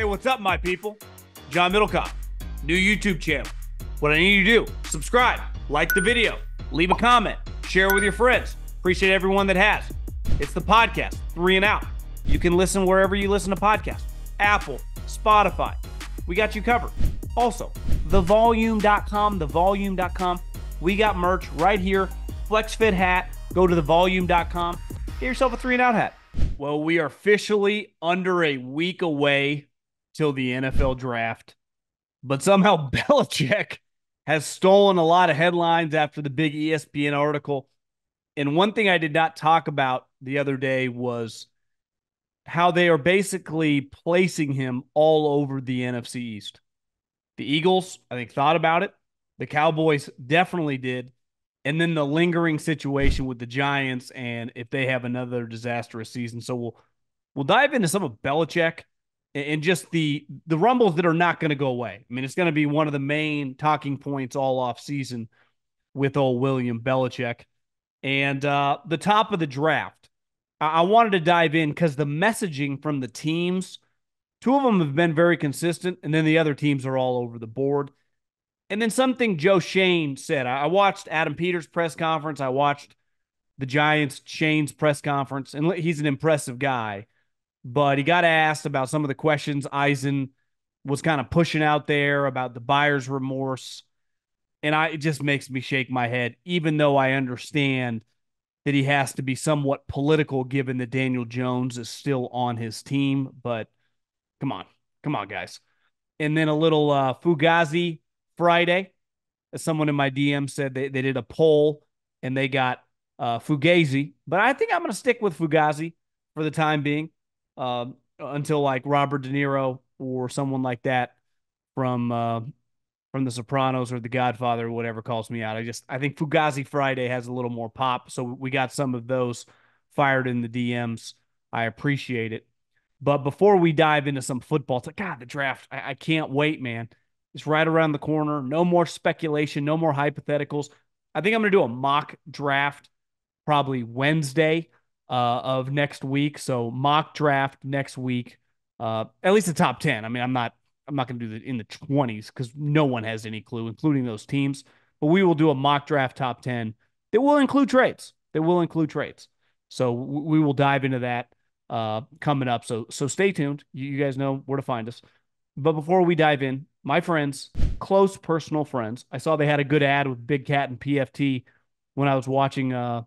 Hey, what's up, my people? John Middlekauff, new YouTube channel. What I need you to do, subscribe, like the video, leave a comment, share with your friends. Appreciate everyone that has. It's the podcast, Three and Out. You can listen wherever you listen to podcasts Apple, Spotify. We got you covered. Also, thevolume.com, thevolume.com. We got merch right here. FlexFit hat. Go to thevolume.com. Get yourself a three and out hat. Well, we are officially under a week away till the NFL draft. But somehow Belichick has stolen a lot of headlines after the big ESPN article. And one thing I did not talk about the other day was how they are basically placing him all over the NFC East. The Eagles, I think, thought about it. The Cowboys definitely did. And then the lingering situation with the Giants and if they have another disastrous season. So we'll we'll dive into some of Belichick and just the the rumbles that are not going to go away. I mean, it's going to be one of the main talking points all off season with old William Belichick. And uh, the top of the draft, I, I wanted to dive in because the messaging from the teams, two of them have been very consistent, and then the other teams are all over the board. And then something Joe Schoen said. I, I watched Adam Peters' press conference. I watched the Giants Schoen's press conference, and he's an impressive guy but he got asked about some of the questions Eisen was kind of pushing out there about the buyer's remorse. And I it just makes me shake my head, even though I understand that he has to be somewhat political given that Daniel Jones is still on his team. But come on, come on, guys. And then a little uh, Fugazi Friday. As someone in my DM said, they, they did a poll and they got uh, Fugazi. But I think I'm going to stick with Fugazi for the time being um, until like Robert De Niro or someone like that from uh, from The Sopranos or The Godfather or whatever calls me out. I just I think Fugazi Friday has a little more pop, so we got some of those fired in the DMs. I appreciate it. But before we dive into some football, like, God, the draft, I, I can't wait, man. It's right around the corner. No more speculation, no more hypotheticals. I think I'm going to do a mock draft probably Wednesday uh, of next week. So mock draft next week, uh, at least the top ten. I mean, I'm not I'm not going to do it in the 20s because no one has any clue, including those teams. But we will do a mock draft top 10 that will include trades. That will include trades. So we will dive into that uh, coming up. So so stay tuned. You, you guys know where to find us. But before we dive in, my friends, close personal friends, I saw they had a good ad with Big Cat and PFT when I was watching uh,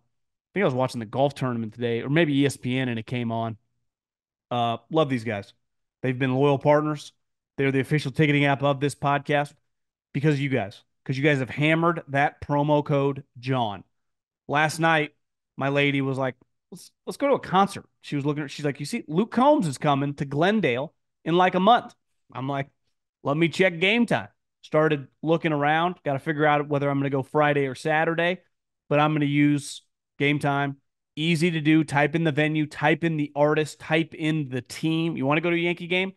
think I was watching the golf tournament today, or maybe ESPN, and it came on. Uh, love these guys. They've been loyal partners. They're the official ticketing app of this podcast because of you guys, because you guys have hammered that promo code John. Last night, my lady was like, let's, let's go to a concert. She was looking, at she's like, you see, Luke Combs is coming to Glendale in like a month. I'm like, let me check Gametime. Started looking around, got to figure out whether I'm going to go Friday or Saturday, but I'm going to use Gametime. Easy to do. Type in the venue, type in the artist, type in the team. You want to go to a Yankee game?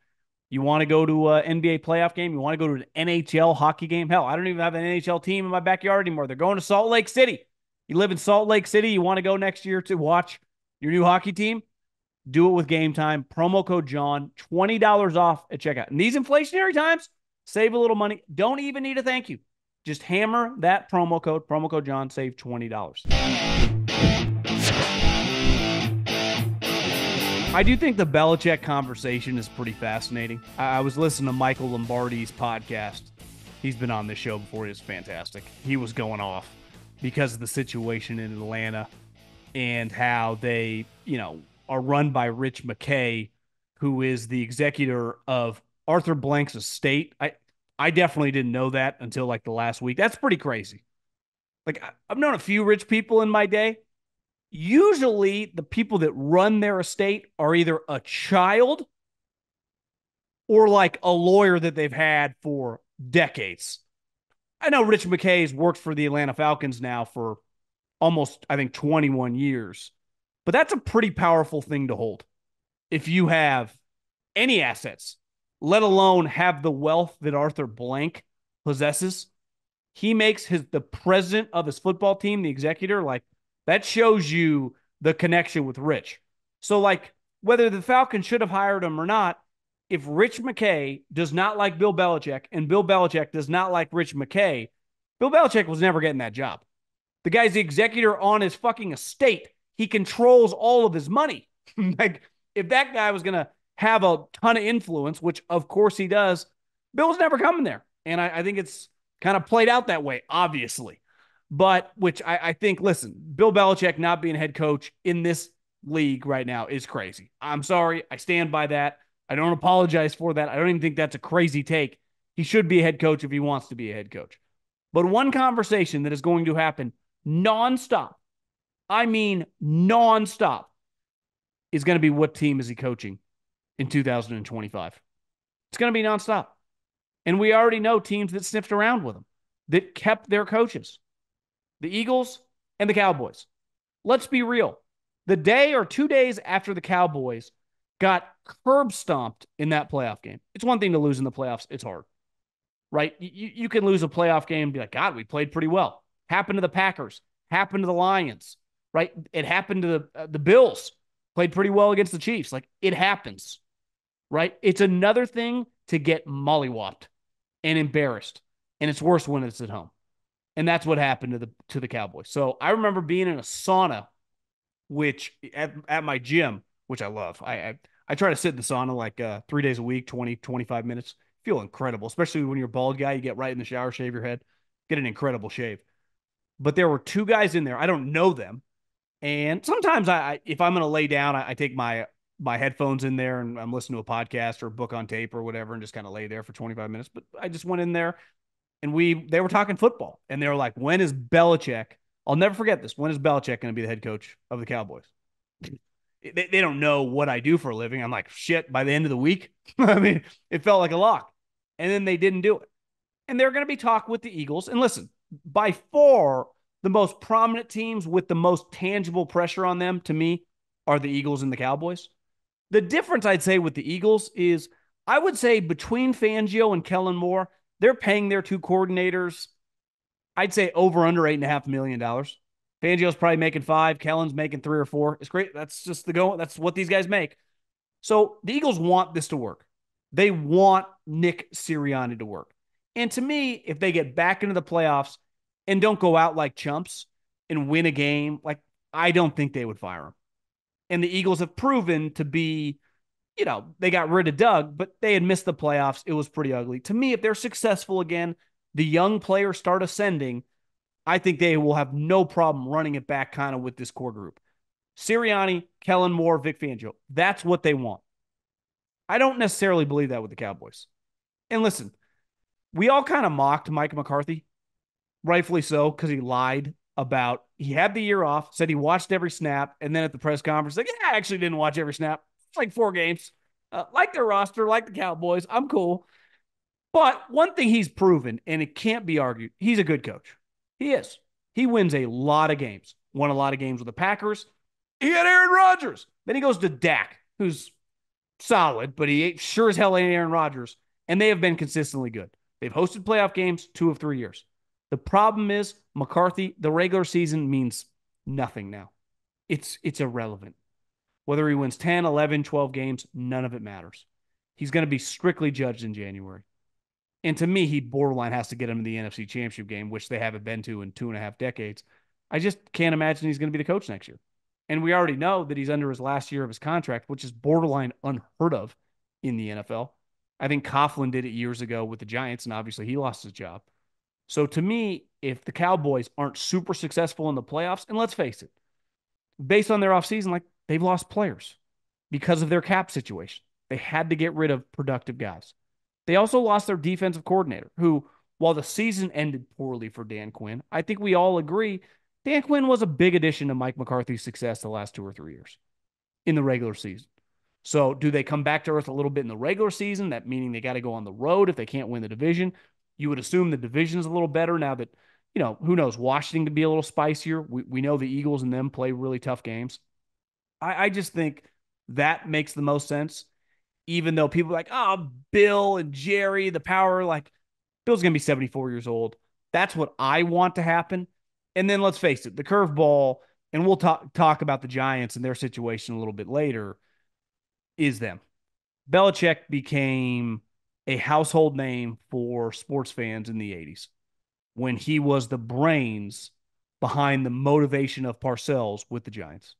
You want to go to an NBA playoff game? You want to go to an NHL hockey game? Hell, I don't even have an NHL team in my backyard anymore. They're going to Salt Lake City. You live in Salt Lake City. You want to go next year to watch your new hockey team? Do it with Gametime. Promo code John, $20 off at checkout. In these inflationary times, save a little money. Don't even need a thank you. Just hammer that promo code, promo code John, save $20. I do think the Belichick conversation is pretty fascinating. I, was listening to Michael Lombardi's podcast. He's been on this show before. He's fantastic. He was going off because of the situation in Atlanta and how they, you know, are run by Rich McKay, who is the executor of Arthur Blank's estate. I I definitely didn't know that until like the last week. That's pretty crazy. Like I've known a few rich people in my day, usually the people that run their estate are either a child or like a lawyer that they've had for decades. I know Rich McKay's worked for the Atlanta Falcons now for almost, I think, 21 years, but that's a pretty powerful thing to hold. If you have any assets, let alone have the wealth that Arthur Blank possesses, he makes his the president of his football team, the executor, like that shows you the connection with Rich. So, like, whether the Falcons should have hired him or not, if Rich McKay does not like Bill Belichick and Bill Belichick does not like Rich McKay, Bill Belichick was never getting that job. The guy's the executor on his fucking estate. He controls all of his money. like, if that guy was going to have a ton of influence, which of course he does, Bill's never coming there. And I, I think it's kind of played out that way, obviously. But which I, I think, listen, Bill Belichick not being head coach in this league right now is crazy. I'm sorry. I stand by that. I don't apologize for that. I don't even think that's a crazy take. He should be a head coach if he wants to be a head coach. But one conversation that is going to happen nonstop, I mean nonstop, is going to be what team is he coaching in 2025? It's going to be nonstop. And we already know teams that sniffed around with him, that kept their coaches the Eagles and the Cowboys. Let's be real. The day or two days after the Cowboys got curb stomped in that playoff game, it's one thing to lose in the playoffs, it's hard, right? You, you can lose a playoff game and be like, God, we played pretty well. Happened to the Packers, happened to the Lions, right? It happened to the, uh, the Bills, played pretty well against the Chiefs. Like it happens, right? It's another thing to get mollywopped and embarrassed, and it's worse when it's at home. And that's what happened to the to the Cowboys. So I remember being in a sauna, which at, at my gym, which I love. I, I I try to sit in the sauna like uh, three days a week, 20, 25 minutes. Feel incredible, especially when you're a bald guy. You get right in the shower, shave your head, get an incredible shave. But there were two guys in there. I don't know them. And sometimes I, I if I'm going to lay down, I, I, take my my headphones in there and I'm listening to a podcast or a book on tape or whatever and just kind of lay there for 25 minutes. But I just went in there and we they were talking football and they were like, when is Belichick? I'll never forget this. When is Belichick going to be the head coach of the Cowboys? They, they don't know what I do for a living. I'm like, shit, by the end of the week. I mean, it felt like a lock. And then they didn't do it. And they're going to be talking with the Eagles. And listen, by far, the most prominent teams with the most tangible pressure on them to me are the Eagles and the Cowboys. The difference I'd say with the Eagles is I would say between Fangio and Kellen Moore, they're paying their two coordinators, I'd say over under eight and a half million dollars. Fangio's probably making five. Kellen's making three or four. It's great. That's just the go. That's what these guys make. So the Eagles want this to work. They want Nick Sirianni to work. And to me, if they get back into the playoffs and don't go out like chumps and win a game, like I don't think they would fire him. And the Eagles have proven to be, you know, they got rid of Doug, but they had missed the playoffs. It was pretty ugly. To me, if they're successful again, the young players start ascending, I think they will have no problem running it back kind of with this core group. Sirianni, Kellen Moore, Vic Fangio. That's what they want. I don't necessarily believe that with the Cowboys. And listen, we all kind of mocked Mike McCarthy, rightfully so, because he lied about he had the year off, said he watched every snap, and then at the press conference, like, yeah, I actually didn't watch every snap. It's like four games. Uh, like their roster, like the Cowboys. I'm cool. But one thing he's proven, and it can't be argued, he's a good coach. He is. He wins a lot of games. Won a lot of games with the Packers. He had Aaron Rodgers. Then he goes to Dak, who's solid, but he sure as hell ain't Aaron Rodgers. And they have been consistently good. They've hosted playoff games two of three years. The problem is McCarthy, the regular season means nothing now. It's it's irrelevant. Whether he wins 10, 11, 12 games, none of it matters. He's going to be strictly judged in January. And to me, he borderline has to get him in the NFC Championship game, which they haven't been to in two and a half decades. I just can't imagine he's going to be the coach next year. And we already know that he's under his last year of his contract, which is borderline unheard of in the NFL. I think Coughlin did it years ago with the Giants, and obviously he lost his job. So to me, if the Cowboys aren't super successful in the playoffs, and let's face it, based on their offseason, like they've lost players because of their cap situation. They had to get rid of productive guys. They also lost their defensive coordinator, who, while the season ended poorly for Dan Quinn, I think we all agree Dan Quinn was a big addition to Mike McCarthy's success the last two or three years in the regular season. So, do they come back to earth a little bit in the regular season? That meaning they got to go on the road if they can't win the division. You would assume the division is a little better now that, you know, who knows, Washington to be a little spicier. We, we know the Eagles and them play really tough games. I, I just think that makes the most sense. Even though people like, oh, Bill and Jerry, the power, like Bill's to be 74 years old. That's what I want to happen. And then let's face it, the curveball, and we'll talk talk about the Giants and their situation a little bit later, is them. Belichick became a household name for sports fans in the 80s when he was the brains behind the motivation of Parcells with the Giants.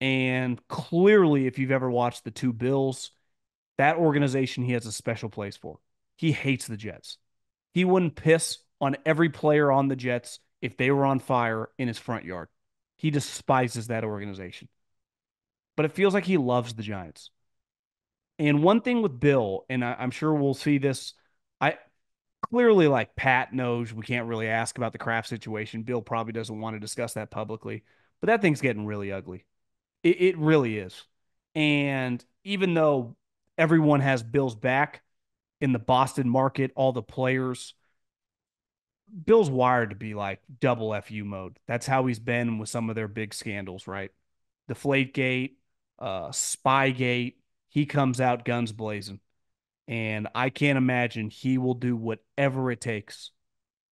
And clearly, if you've ever watched the two Bills, that organization he has a special place for. He hates the Jets. He wouldn't piss on every player on the Jets if they were on fire in his front yard. He despises that organization. But it feels like he loves the Giants. And one thing with Bill, and I, am sure we'll see this, I clearly like Pat knows we can't really ask about the Kraft situation. Bill probably doesn't want to discuss that publicly, but that thing's getting really ugly. It, it really is. And even though everyone has Bill's back in the Boston market, all the players, Bill's wired to be like double FU mode. That's how he's been with some of their big scandals, right? Deflategate, uh, Spygate. He comes out guns blazing. And I can't imagine he will do whatever it takes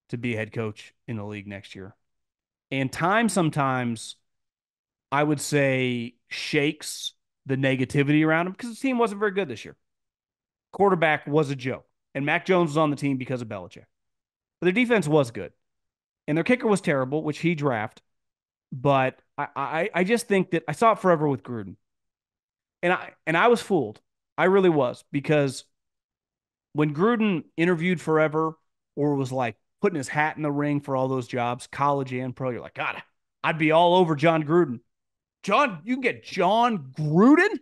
to be head coach in the league next year. And time sometimes, I would say, shakes the negativity around him because the team wasn't very good this year. Quarterback was a joke. And Mac Jones was on the team because of Belichick. But their defense was good. And their kicker was terrible, which he drafted. But I, I, I just think that I saw it forever with Gruden. And I and I was fooled. I really was because when Gruden interviewed forever or was like putting his hat in the ring for all those jobs, college and pro, you're like, God, I'd be all over Jon Gruden. John, you can get Jon Gruden?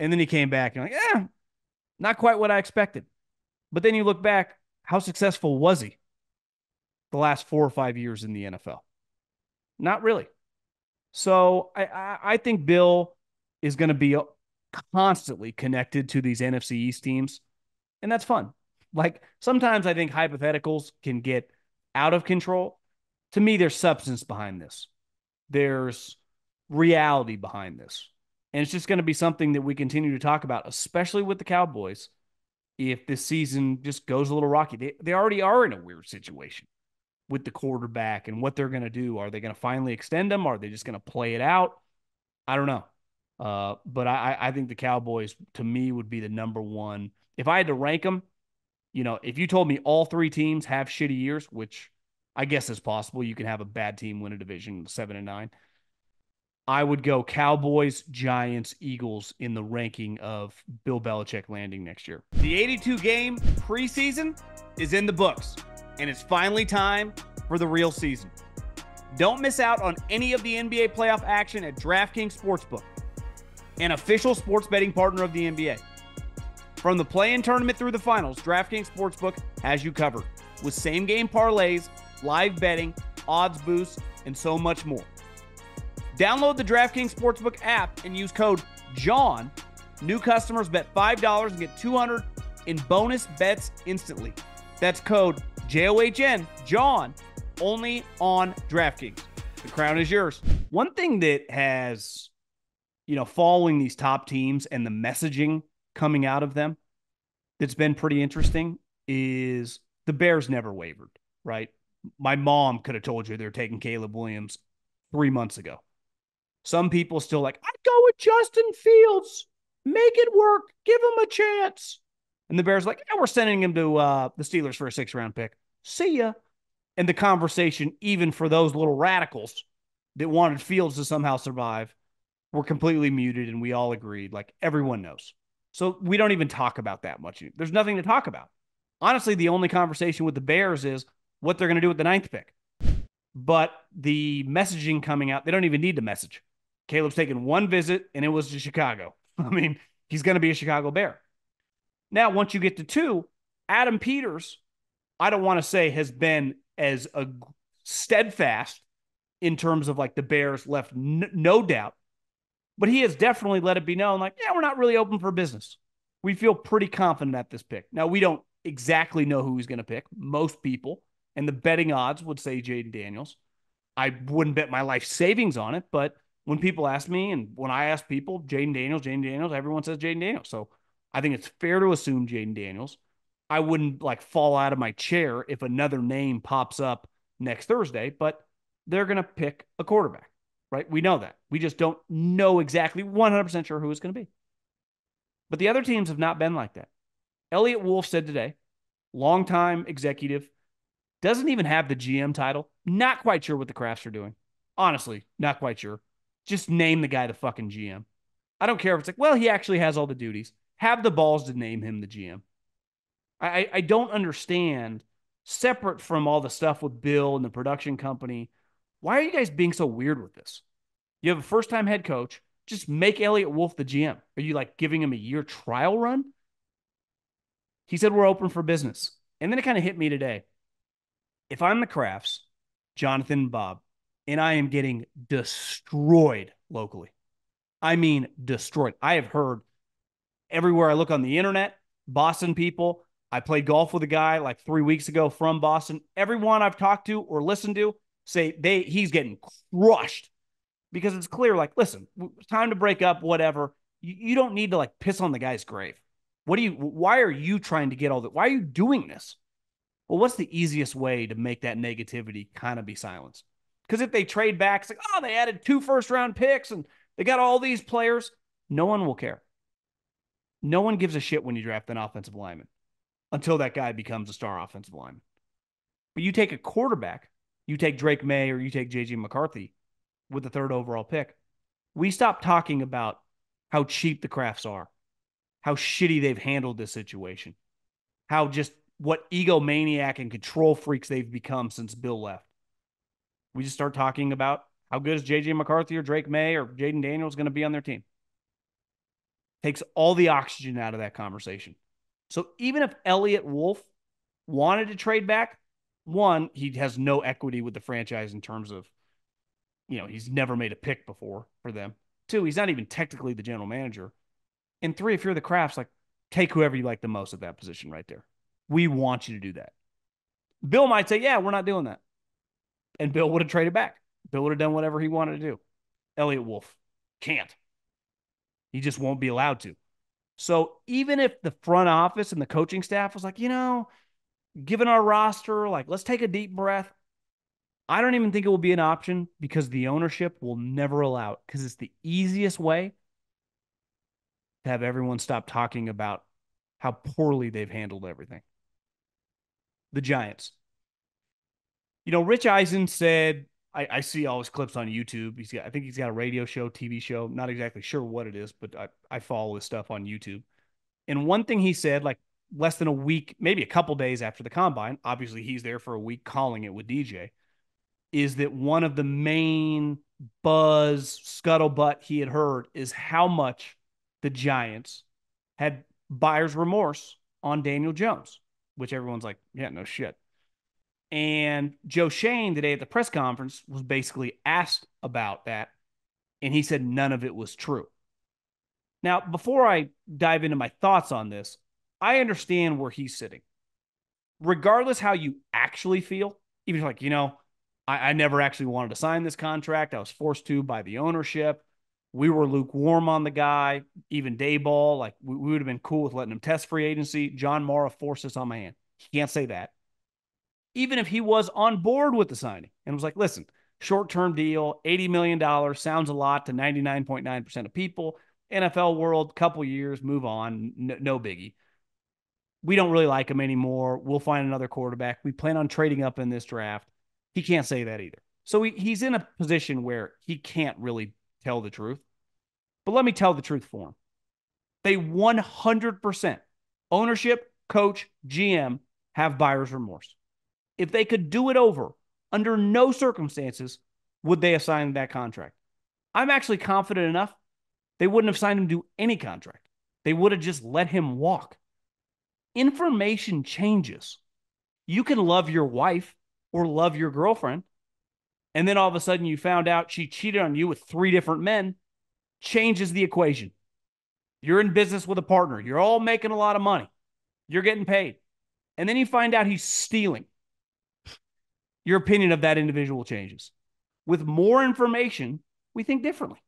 And then he came back and like, yeah, not quite what I expected. But then you look back, how successful was he the last four or five years in the NFL? Not really. So I, I, I think Bill is going to be constantly connected to these NFC East teams and that's fun. Like sometimes I think hypotheticals can get out of control. To me, there's substance behind this. There's reality behind this. And it's just going to be something that we continue to talk about, especially with the Cowboys. If this season just goes a little rocky, they, they already are in a weird situation with the quarterback and what they're going to do. Are they going to finally extend them? Are they just going to play it out? I don't know. Uh, but I, I think the Cowboys, to me, would be the number one if I had to rank them, you know, if you told me all three teams have shitty years, which I guess is possible, you can have a bad team win a division seven and nine. I would go Cowboys, Giants, Eagles in the ranking of Bill Belichick landing next year. The 82 game preseason is in the books, and it's finally time for the real season. Don't miss out on any of the NBA playoff action at DraftKings Sportsbook, an official sports betting partner of the NBA. From the play in tournament through the finals, DraftKings Sportsbook has you covered with same game parlays, live betting, odds boosts, and so much more. Download the DraftKings Sportsbook app and use code JOHN. New customers bet $5 and get 200 in bonus bets instantly. That's code J O H N, John, only on DraftKings. The crown is yours. One thing that has, you know, following these top teams and the messaging coming out of them that's been pretty interesting is the Bears never wavered, right? My mom could have told you they're taking Caleb Williams three months ago. Some people still like, I'd go with Justin Fields. Make it work. Give him a chance. And the Bears like, yeah, we're sending him to uh, the Steelers for a six round pick. See ya. And the conversation, even for those little radicals that wanted Fields to somehow survive, were completely muted. And we all agreed, like everyone knows. So we don't even talk about that much. There's nothing to talk about. Honestly, the only conversation with the Bears is what they're going to do with the ninth pick. But the messaging coming out, they don't even need to message. Caleb's taken one visit and it was to Chicago. I mean, he's going to be a Chicago Bear. Now, once you get to two, Adam Peters, I don't want to say has been as a steadfast in terms of like the Bears left n- no doubt but he has definitely let it be known like, yeah, we're not really open for business. We feel pretty confident at this pick. Now, we don't exactly know who he's going to pick. Most people and the betting odds would say Jayden Daniels. I wouldn't bet my life savings on it, but when people ask me and when I ask people, Jayden Daniels, Jayden Daniels, everyone says Jayden Daniels. So I think it's fair to assume Jayden Daniels. I wouldn't like fall out of my chair if another name pops up next Thursday, but they're going to pick a quarterback right? We know that. We just don't know exactly 100% sure who it's going to be. But the other teams have not been like that. Eliot Wolf said today, longtime executive, doesn't even have the GM title. Not quite sure what the Krafts are doing. Honestly, not quite sure. Just name the guy the fucking GM. I don't care if it's like, well, he actually has all the duties. Have the balls to name him the GM. I, I don't understand, separate from all the stuff with Bill and the production company, why are you guys being so weird with this? You have a first time head coach. Just make Eliot Wolf the GM. Are you like giving him a year trial run? He said, We're open for business. And then it kind of hit me today. If I'm the Krafts, Jonathan Bob, and I am getting destroyed locally, I mean destroyed. I have heard everywhere I look on the internet, Boston people. I played golf with a guy like three weeks ago from Boston. Everyone I've talked to or listened to say they he's getting crushed because it's clear. Like, listen, time to break up. Whatever. You, you don't need to like piss on the guy's grave. What do you? Why are you trying to get all that? Why are you doing this? Well, what's the easiest way to make that negativity kind of be silenced? Because if they trade back, it's like, oh, they added two first round picks and they got all these players. No one will care. No one gives a shit when you draft an offensive lineman until that guy becomes a star offensive lineman. But you take a quarterback, you take Drake Maye or you take JJ McCarthy with the third overall pick. We stop talking about how cheap the Krafts are, how shitty they've handled this situation, how just what egomaniac and control freaks they've become since Bill left. We just start talking about how good is JJ McCarthy or Drake Maye or Jayden Daniels going to be on their team. Takes all the oxygen out of that conversation. So even if Eliot Wolf wanted to trade back, one, he has no equity with the franchise in terms of, you know, he's never made a pick before for them. Two, he's not even technically the general manager. And three, if you're the Krafts, like take whoever you like the most at that position right there. We want you to do that. Bill might say, yeah, we're not doing that. And Bill would have traded back. Bill would have done whatever he wanted to do. Eliot Wolf can't. He just won't be allowed to. So even if the front office and the coaching staff was like, you know, given our roster, like let's take a deep breath. I don't even think it will be an option because the ownership will never allow it because it's the easiest way to have everyone stop talking about how poorly they've handled everything. The Giants. You know, Rich Eisen said, I, I, see all his clips on YouTube. He's got, I think he's got a radio show, TV show. Not exactly sure what it is, but I, I follow his stuff on YouTube. And one thing he said, like less than a week, maybe a couple days after the combine, obviously he's there for a week calling it with DJ, is that one of the main buzz scuttlebutt he had heard is how much the Giants had buyer's remorse on Daniel Jones, which everyone's like, yeah, no shit. And Joe Schoen today at the press conference was basically asked about that. And he said none of it was true. Now, before I dive into my thoughts on this, I understand where he's sitting. Regardless how you actually feel, even like, you know, I, I never actually wanted to sign this contract. I was forced to by the ownership. We were lukewarm on the guy, even Daboll. Like we, we would have been cool with letting him test free agency. John Mara forced us on my hand. He can't say that even if he was on board with the signing and was like, listen, short term deal, $80 million sounds a lot to 99.9% of people. NFL world, couple years, move on, no, no biggie. We don't really like him anymore. We'll find another quarterback. We plan on trading up in this draft. He can't say that either. So he, he's in a position where he can't really tell the truth. But let me tell the truth for him. They 100% ownership, coach, GM have buyer's remorse if they could do it over, under no circumstances would they have signed that contract. I'm actually confident enough they wouldn't have signed him to any contract. They would have just let him walk. Information changes. You can love your wife or love your girlfriend, and then all of a sudden you found out she cheated on you with three different men, changes the equation. You're in business with a partner, you're all making a lot of money, you're getting paid. And then you find out he's stealing your opinion of that individual changes. With more information, we think differently.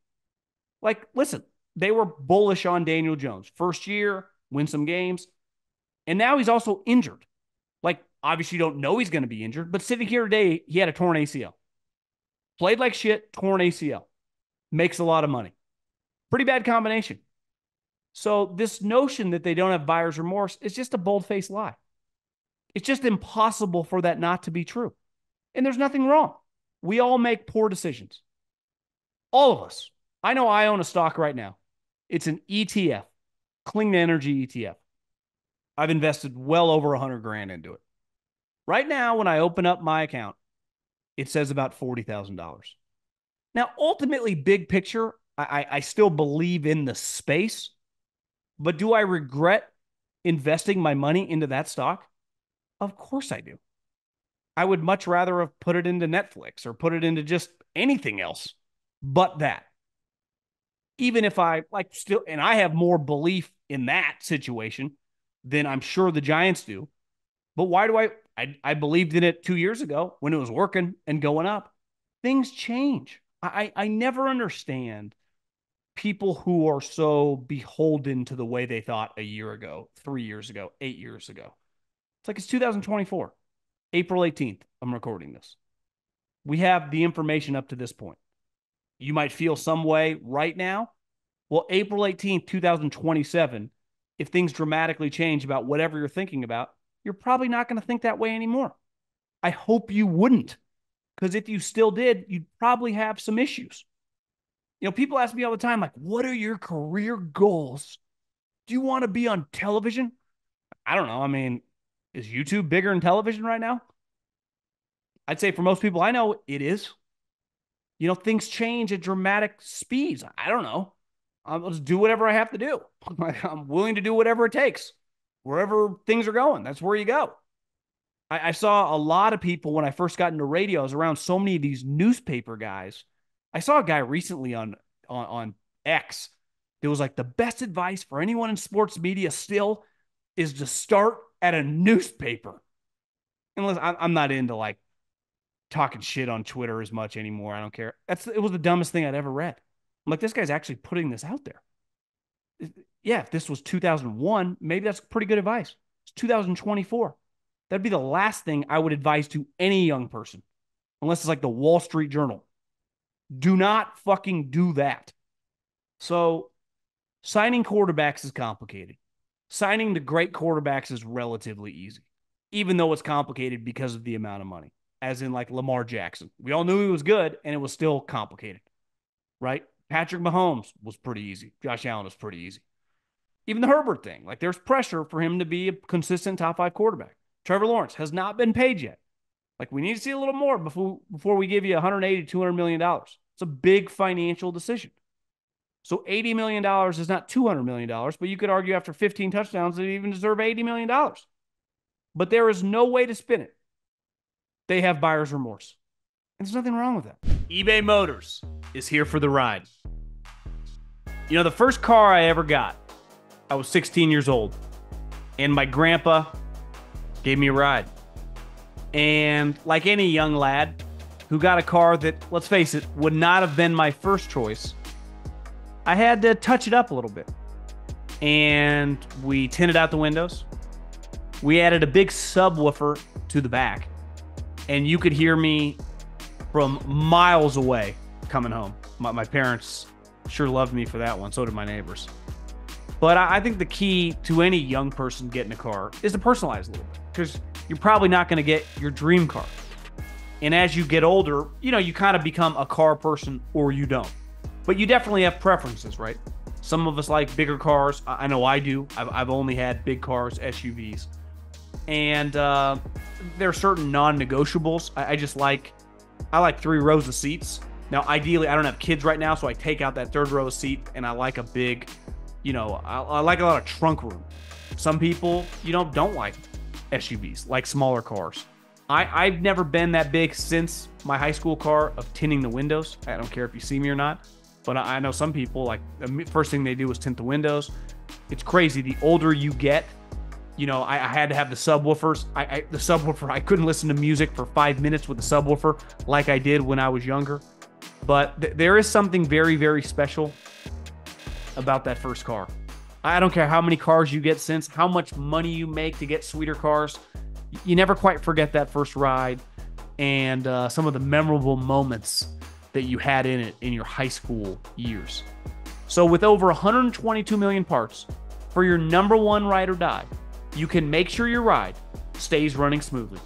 Like, listen, they were bullish on Daniel Jones. First year, win some games. And now he's also injured. Like, obviously, you don't know he's going to be injured, but sitting here today, he had a torn ACL. Played like shit, torn ACL. Makes a lot of money. Pretty bad combination. So, this notion that they don't have buyer's remorse is just a bold faced lie. It's just impossible for that not to be true. And there's nothing wrong. We all make poor decisions. All of us. I know I own a stock right now. It's an ETF, clean energy ETF. I've invested well over 100 grand into it. Right now, when I open up my account, it says about $40,000. Now, ultimately, big picture, I, I still believe in the space, but do I regret investing my money into that stock? Of course I do. I would much rather have put it into Netflix or put it into just anything else but that. Even if I like still, and I have more belief in that situation than I'm sure the Giants do. But why do I? I, I believed in it two years ago when it was working and going up. Things change. I, I never understand people who are so beholden to the way they thought a year ago, three years ago, eight years ago. It's like it's 2024, April 18th. I'm recording this. We have the information up to this point. You might feel some way right now. Well, April 18th, 2027, if things dramatically change about whatever you're thinking about, you're probably not going to think that way anymore. I hope you wouldn't, because if you still did, you'd probably have some issues. You know, people ask me all the time, like, what are your career goals? Do you want to be on television? I don't know. I mean, is YouTube bigger than television right now? I'd say for most people I know, it is. You know, things change at dramatic speeds. I don't know. I'll just do whatever I have to do. I'm willing to do whatever it takes. Wherever things are going, that's where you go. I, I saw a lot of people when I first got into radio. I was around so many of these newspaper guys. I saw a guy recently on on, on X. It was like the best advice for anyone in sports media still is to start at a newspaper. Unless I'm not into like talking shit on Twitter as much anymore. I don't care. That's it was the dumbest thing I'd ever read. I'm like, this guy's actually putting this out there. Yeah, if this was 2001, maybe that's pretty good advice. It's 2024. That'd be the last thing I would advise to any young person, unless it's like the Wall Street Journal. Do not fucking do that. So, signing quarterbacks is complicated. Signing the great quarterbacks is relatively easy, even though it's complicated because of the amount of money, as in like Lamar Jackson. We all knew he was good, and it was still complicated, right? Patrick Mahomes was pretty easy. Josh Allen was pretty easy. Even the Herbert thing, like there's pressure for him to be a consistent top five quarterback. Trevor Lawrence has not been paid yet. Like we need to see a little more before before we give you 180, 200 million dollars. It's a big financial decision. So 80 million dollars is not 200 million dollars, but you could argue after 15 touchdowns they even deserve 80 million dollars. But there is no way to spin it. They have buyer's remorse. And there's nothing wrong with that. eBay Motors is here for the ride. You know, the first car I ever got, I was 16 years old, and my grandpa gave me a ride. And like any young lad who got a car that, let's face it, would not have been my first choice, I had to touch it up a little bit. And we tinted out the windows. We added a big subwoofer to the back, and you could hear me from miles away coming home. My, my parents sure loved me for that one. So did my neighbors. But I, I think the key to any young person getting a car is to personalize a little bit because you're probably not going to get your dream car. And as you get older, you know, you kind of become a car person or you don't. But you definitely have preferences, right? Some of us like bigger cars. I know I do. I've, I've only had big cars, SUVs. And uh, there are certain non negotiables. I, I just like, I like three rows of seats. Now, ideally, I don't have kids right now, so I take out that third row of seat and I like a big, you know, I, I like a lot of trunk room. Some people, you know, don't like SUVs, like smaller cars. I, I've never been that big since my high school car of tinting the windows. I don't care if you see me or not, but I, know some people, like, the first thing they do is tint the windows. It's crazy. The older you get, you know, I, I, had to have the subwoofers. I, I, the subwoofer. I couldn't listen to music for five minutes with the subwoofer like I did when I was younger. But th- there is something very, very special about that first car. I don't care how many cars you get since, how much money you make to get sweeter cars. You never quite forget that first ride and uh, some of the memorable moments that you had in it in your high school years. So, with over 122 million parts for your number one ride or die, you can make sure your ride stays running smoothly.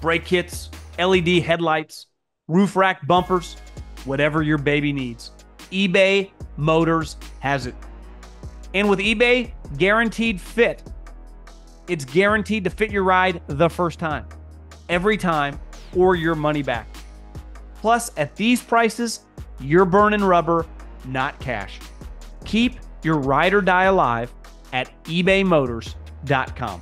Brake kits, LED headlights, roof rack bumpers, whatever your baby needs. eBay Motors has it. And with eBay Guaranteed Fit, it's guaranteed to fit your ride the first time, every time, or your money back. Plus, at these prices, you're burning rubber, not cash. Keep your ride or die alive at ebaymotors.com.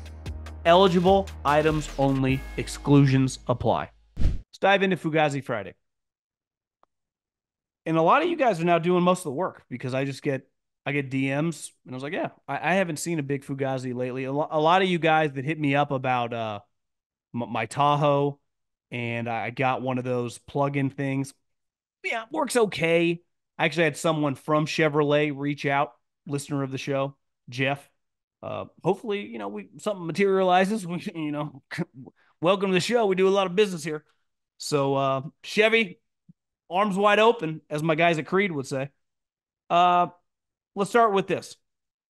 Eligible items only, exclusions apply. Let's dive into Fugazi Friday. And a lot of you guys are now doing most of the work because I just get I get DMs and I was like, yeah, I, I haven't seen a big Fugazi lately. A, lo- a, lot of you guys that hit me up about uh m- my Tahoe and I got one of those plug-in things. Yeah, works okay. I actually had someone from Chevrolet reach out, listener of the show, Jeff. Uh, hopefully, you know, we something materializes. We, you know, welcome to the show. We do a lot of business here. So uh, Chevy, arms wide open, as my guys at Creed would say. Uh, let's start with this.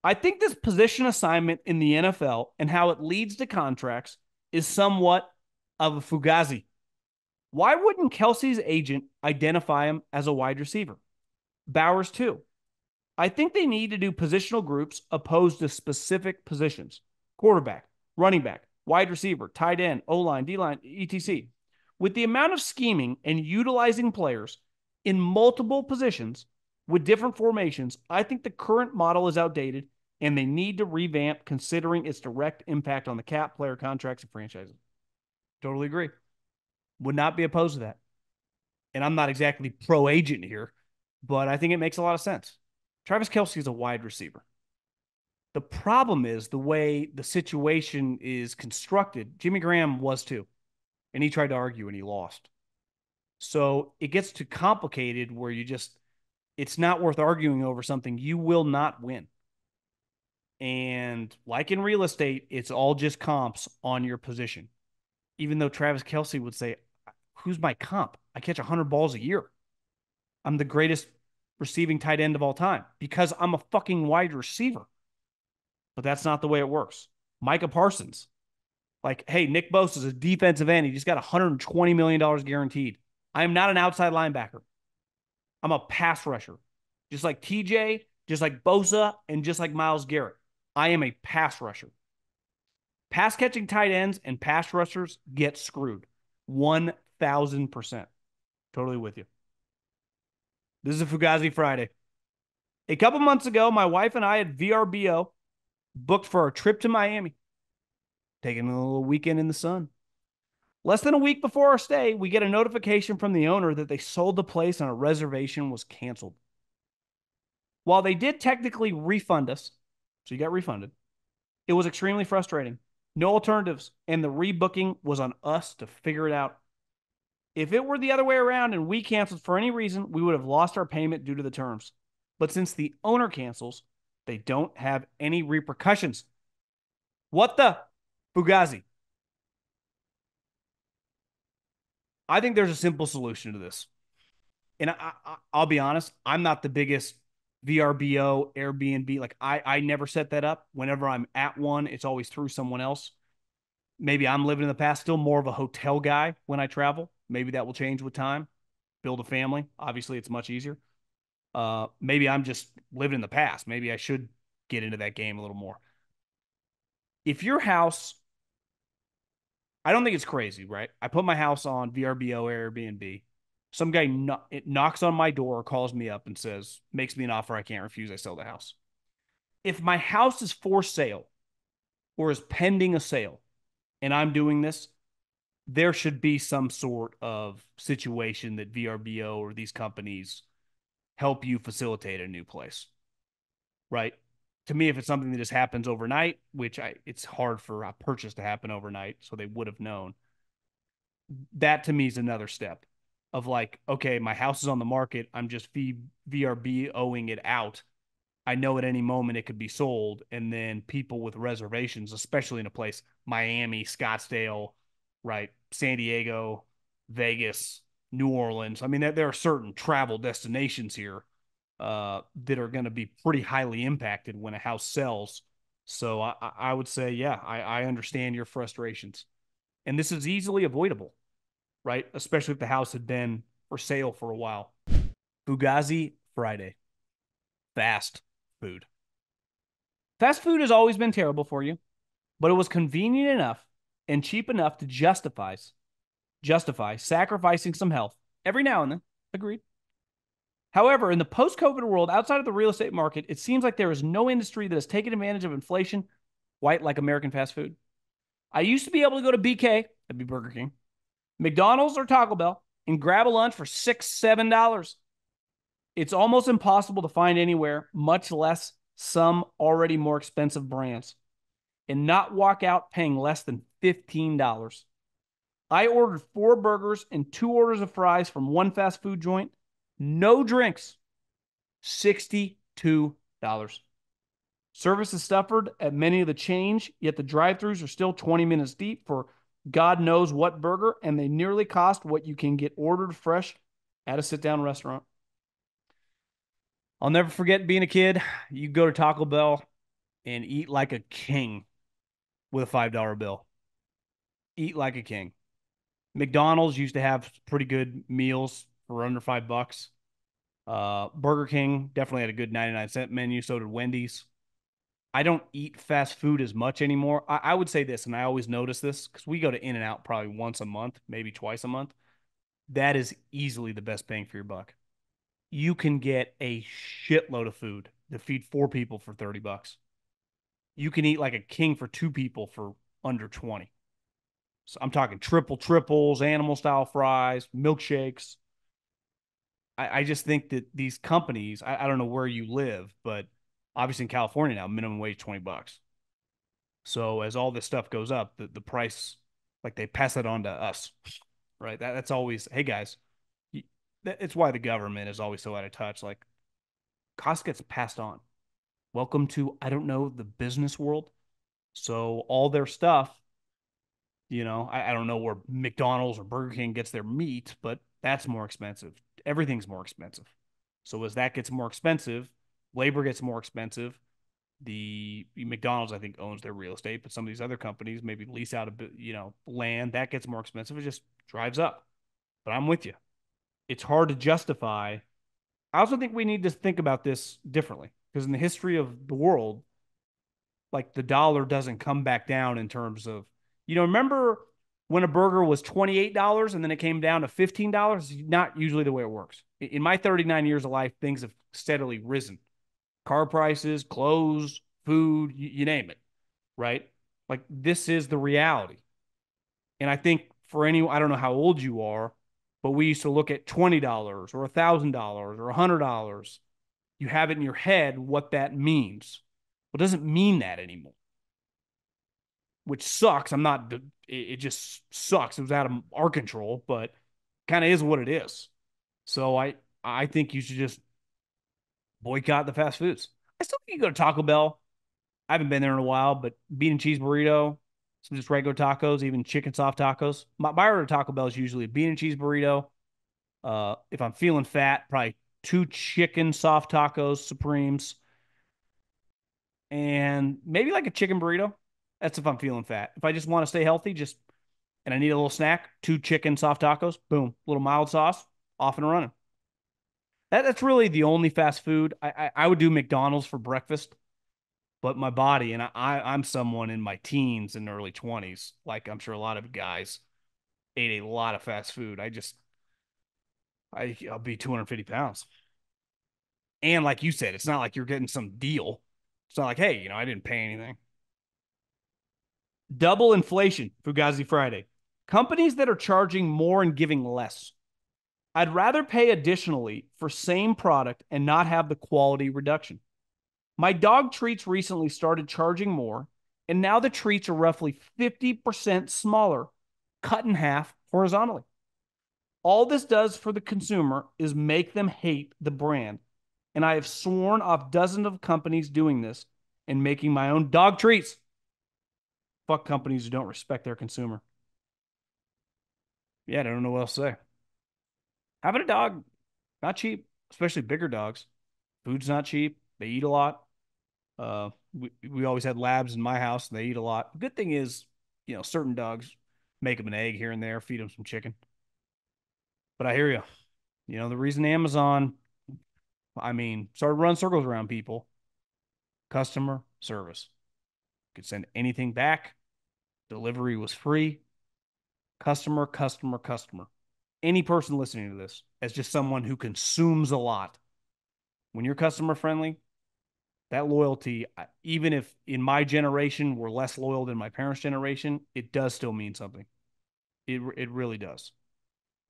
I think this position assignment in the NFL and how it leads to contracts is somewhat of a fugazi. Why wouldn't Kelce's agent identify him as a wide receiver? Bowers, too. I think they need to do positional groups opposed to specific positions quarterback, running back, wide receiver, tight end, O line, D line, etc. With the amount of scheming and utilizing players in multiple positions with different formations, I think the current model is outdated and they need to revamp considering its direct impact on the cap, player contracts, and franchises. Totally agree. Would not be opposed to that. And I'm not exactly pro agent here, but I think it makes a lot of sense. Travis Kelce is a wide receiver. The problem is the way the situation is constructed. Jimmy Graham was too, and he tried to argue and he lost. So it gets too complicated where you just, it's not worth arguing over something. You will not win. And like in real estate, it's all just comps on your position. Even though Travis Kelce would say, Who's my comp? I catch 100 balls a year. I'm the greatest receiving tight end of all time because I'm a fucking wide receiver. But that's not the way it works. Micah Parsons, like, hey, Nick Bosa is a defensive end. He just got $120 million guaranteed. I am not an outside linebacker. I'm a pass rusher. Just like TJ, just like Bosa, and just like Myles Garrett. I am a pass rusher. Pass catching tight ends and pass rushers get screwed. 1000%. Totally with you. This is a Fugazi Friday. A couple months ago, my wife and I had VRBO booked for a trip to Miami, taking a little weekend in the sun. Less than a week before our stay, we get a notification from the owner that they sold the place and a reservation was canceled. While they did technically refund us, so you got refunded, it was extremely frustrating. No alternatives, and the rebooking was on us to figure it out. If it were the other way around and we canceled for any reason, we would have lost our payment due to the terms. But since the owner cancels, they don't have any repercussions. What the? Fugazi. I think there's a simple solution to this. And I, will be honest, I'm not the biggest VRBO, Airbnb. Like I, I never set that up. Whenever I'm at one, it's always through someone else. Maybe I'm living in the past, still more of a hotel guy when I travel. Maybe that will change with time. Build a family. Obviously, it's much easier. Uh, maybe I'm just living in the past. Maybe I should get into that game a little more. If your house, I don't think it's crazy, right? I put my house on VRBO Airbnb. Some guy it knocks on my door, calls me up, and says, makes me an offer I can't refuse. I sell the house. If my house is for sale or is pending a sale, and I'm doing this, there should be some sort of situation that VRBO or these companies help you facilitate a new place. Right? To me, if it's something that just happens overnight, which I it's hard for a purchase to happen overnight, so they would have known. That to me is another step of like, okay, my house is on the market. I'm just v- owing it out. I know at any moment it could be sold. And then people with reservations, especially in a place, Miami, Scottsdale, right? San Diego, Vegas, New Orleans. I mean, there, are certain travel destinations here uh, that are going to be pretty highly impacted when a house sells. So I, I would say, yeah, I, I understand your frustrations. And this is easily avoidable, right? Especially if the house had been for sale for a while. Fugazi Friday. Fast food. Fast food has always been terrible for you, but it was convenient enough and cheap enough to justify justify sacrificing some health every now and then. Agreed. However, in the post COVID world, outside of the real estate market, it seems like there is no industry that has taken advantage of inflation quite like American fast food. I used to be able to go to BK, that'd be Burger King, McDonald's or Taco Bell, and grab a lunch for six, seven dollars. It's almost impossible to find anywhere, much less some already more expensive brands, and not walk out paying less than $15. I ordered four burgers and two orders of fries from one fast food joint, no drinks, $62. Service is suffered at many of the change, yet the drive throughs are still 20 minutes deep for God knows what burger, and they nearly cost what you can get ordered fresh at a sit down restaurant. I'll never forget being a kid. You go to Taco Bell and eat like a king with a $5 bill. Eat like a king. McDonald's used to have pretty good meals for under five bucks. Uh, Burger King definitely had a good 99 cent menu. So did Wendy's. I don't eat fast food as much anymore. I, I would say this, and I always notice this because we go to In-N-Out probably once a month, maybe twice a month. That is easily the best bang for your buck. You can get a shitload of food to feed four people for 30 bucks. You can eat like a king for two people for under 20. So I'm talking triple triples, animal style fries, milkshakes. I, I just think that these companies, I, I don't know where you live, but obviously in California now, minimum wage 20 bucks. So as all this stuff goes up, the, the price, like they pass it on to us, right? That, that's always, hey guys, it's why the government is always so out of touch. Like cost gets passed on. Welcome to, I don't know, the business world. So all their stuff, you know, I, I don't know where McDonald's or Burger King gets their meat, but that's more expensive. Everything's more expensive. So as that gets more expensive, labor gets more expensive. The McDonald's, I think, owns their real estate, but some of these other companies maybe lease out a bit, you know, land that gets more expensive. It just drives up. But I'm with you. It's hard to justify. I also think we need to think about this differently because in the history of the world, like the dollar doesn't come back down in terms of, you know, remember when a burger was $28 and then it came down to $15? Not usually the way it works. In my 39 years of life, things have steadily risen car prices, clothes, food, you, name it, right? Like this is the reality. And I think for any, I don't know how old you are, but we used to look at $20 or $1,000 or $100. You have it in your head what that means. Well, it doesn't mean that anymore, which sucks. I'm not, it just sucks. It was out of our control, but kind of is what it is. So I, I think you should just boycott the fast foods. I still think you go to Taco Bell. I haven't been there in a while, but bean and cheese burrito, some just regular tacos, even chicken soft tacos. My, my order Taco Bell is usually a bean and cheese burrito. Uh, if I'm feeling fat, probably two chicken soft tacos, supremes, and maybe like a chicken burrito. That's if I'm feeling fat. If I just want to stay healthy, just and I need a little snack, two chicken soft tacos, boom, little mild sauce, off and running. That, that's really the only fast food. I, I, I would do McDonald's for breakfast, but my body and I, I I'm someone in my teens and early twenties, like I'm sure a lot of guys ate a lot of fast food. I just I I'll be 250 pounds. And like you said, it's not like you're getting some deal. It's not like, hey, you know, I didn't pay anything. Double inflation, Fugazi Friday. Companies that are charging more and giving less. I'd rather pay additionally for same product and not have the quality reduction. My dog treats recently started charging more, and now the treats are roughly 50% smaller, cut in half horizontally. All this does for the consumer is make them hate the brand. And I have sworn off dozens of companies doing this and making my own dog treats. Fuck companies who don't respect their consumer. Yeah, I don't know what else to say having a dog not cheap, especially bigger dogs. Food's not cheap. They eat a lot. Uh, we, we always had labs in my house and they eat a lot. Good thing is, you know, certain dogs make them an egg here and there, feed them some chicken. But I hear you. You know, the reason Amazon, I mean, started running circles around people, customer service. Could send anything back. Delivery was free. Customer, customer, customer. Any person listening to this as just someone who consumes a lot, when you're customer friendly, that loyalty, even if in my generation we're less loyal than my parents' generation, it does still mean something. It it really does.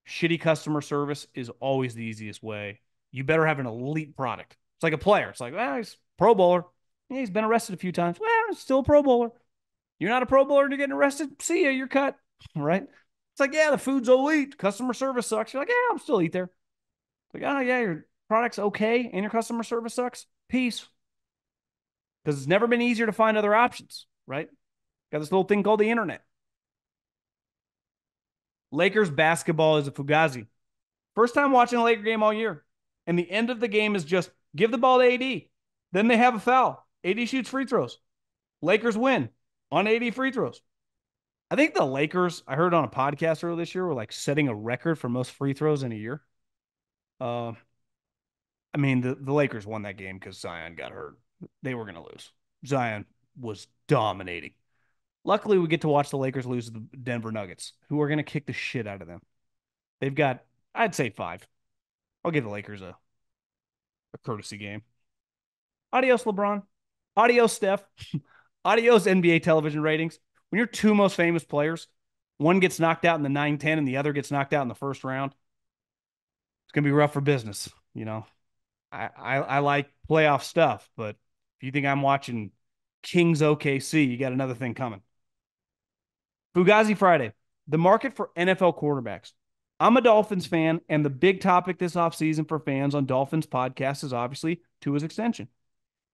Shitty customer service is always the easiest way. You better have an elite product. It's like a player. It's like, well, he's pro bowler. Yeah, he's been arrested a few times. Well, still a pro bowler. You're not a pro bowler and you're getting arrested. See ya, you're cut. Right? It's like, yeah, the food's elite. Customer service sucks. You're like, yeah, I'm still eat there. Like, oh yeah, your product's okay and your customer service sucks. Peace because it's never been easier to find other options, right? Got this little thing called the internet. Lakers basketball is a fugazi. First time watching a Laker game all year. And the end of the game is just give the ball to AD. Then they have a foul. AD shoots free throws. Lakers win on 80 free throws. I think the Lakers, I heard on a podcast earlier this year, were like setting a record for most free throws in a year. Uh, I mean, the, the Lakers won that game because Zion got hurt they were going to lose. Zion was dominating. Luckily, we get to watch the Lakers lose to the Denver Nuggets, who are going to kick the shit out of them. They've got, I'd say five. I'll give the Lakers a, a courtesy game. Adios, LeBron. Adios, Steph. Adios, NBA television ratings. When your two most famous players, one gets knocked out in the 9 10 and the other gets knocked out in the first round, it's going to be rough for business. You know, I, I, I like playoff stuff, but if you think I'm watching Kings OKC, you got another thing coming. Fugazi Friday, the market for NFL quarterbacks. I'm a Dolphins fan, and the big topic this offseason for fans on Dolphins podcast is obviously Tua's extension.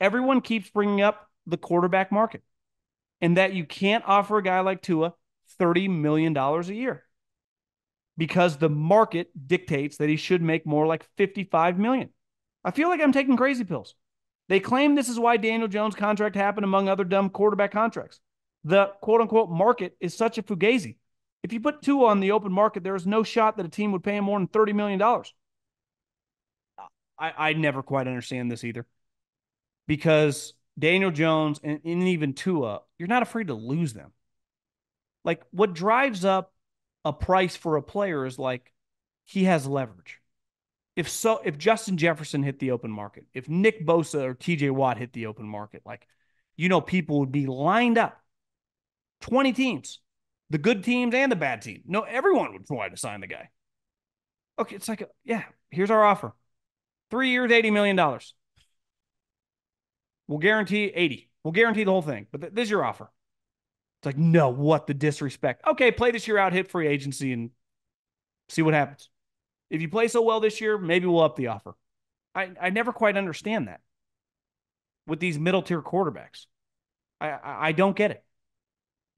Everyone keeps bringing up the quarterback market and that you can't offer a guy like Tua $30 million a year because the market dictates that he should make more like 55 million. I feel like I'm taking crazy pills. They claim this is why Daniel Jones' contract happened, among other dumb quarterback contracts. The quote unquote market is such a fugazi. If you put Tua on the open market, there is no shot that a team would pay him more than $30 million. I, I never quite understand this either. Because Daniel Jones and, and even Tua, you're not afraid to lose them. Like what drives up a price for a player is like he has leverage if so if Justin Jefferson hit the open market, if Nick Bosa or TJ Watt hit the open market, like you know, people would be lined up. 20 teams, the good teams and the bad team. No, everyone would try to sign the guy. Okay, it's like, yeah, here's our offer. Three years, $80 million. We'll guarantee 80. We'll guarantee the whole thing. But th- this is your offer. It's like, no, what the disrespect. Okay, play this year out, hit free agency, and see what happens. If you play so well this year, maybe we'll up the offer. I, I never quite understand that with these middle tier quarterbacks. I, I, I don't get it.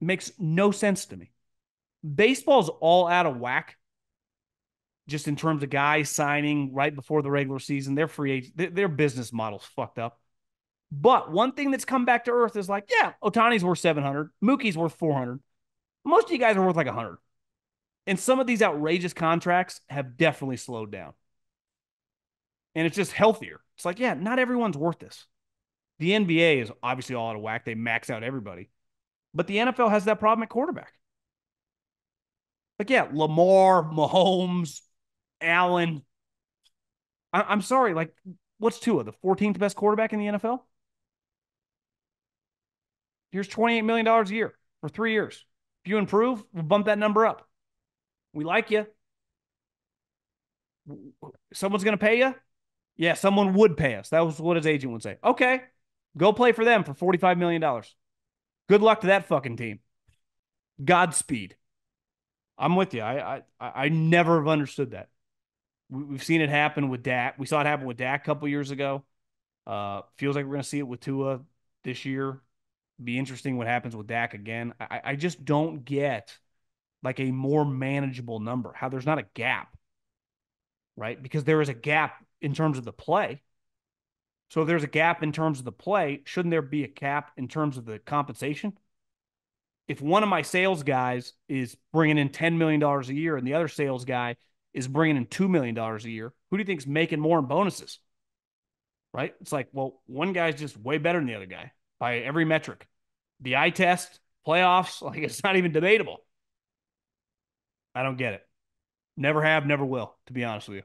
it. Makes no sense to me. Baseball's all out of whack just in terms of guys signing right before the regular season. Their free agent, their, their business model's fucked up. But one thing that's come back to earth is like, yeah, Ohtani's worth 700, Mookie's worth 400. Most of you guys are worth like 100. And some of these outrageous contracts have definitely slowed down. And it's just healthier. It's like, yeah, not everyone's worth this. The NBA is obviously all out of whack. They max out everybody. But the NFL has that problem at quarterback. Like, yeah, Lamar, Mahomes, Allen. I- am sorry. Like, what's Tua, the 14th best quarterback in the NFL? Here's $28 million a year for three years. If you improve, we'll bump that number up. We like you. Someone's going to pay you? Yeah, someone would pay us. That was what his agent would say. Okay, go play for them for $45 million. Good luck to that fucking team. Godspeed. I'm with you. I I I never have understood that. We, have seen it happen with Dak. We saw it happen with Dak a couple years ago. Uh, feels like we're going to see it with Tua this year. Be interesting what happens with Dak again. I, I just don't get like a more manageable number, how there's not a gap, right? Because there is a gap in terms of the play. So if there's a gap in terms of the play, shouldn't there be a cap in terms of the compensation? If one of my sales guys is bringing in $10 million a year and the other sales guy is bringing in $2 million a year, who do you think is making more in bonuses? Right? It's like, well, one guy's just way better than the other guy by every metric. The eye test, playoffs, like it's not even debatable. I don't get it. Never have, never will, to be honest with you.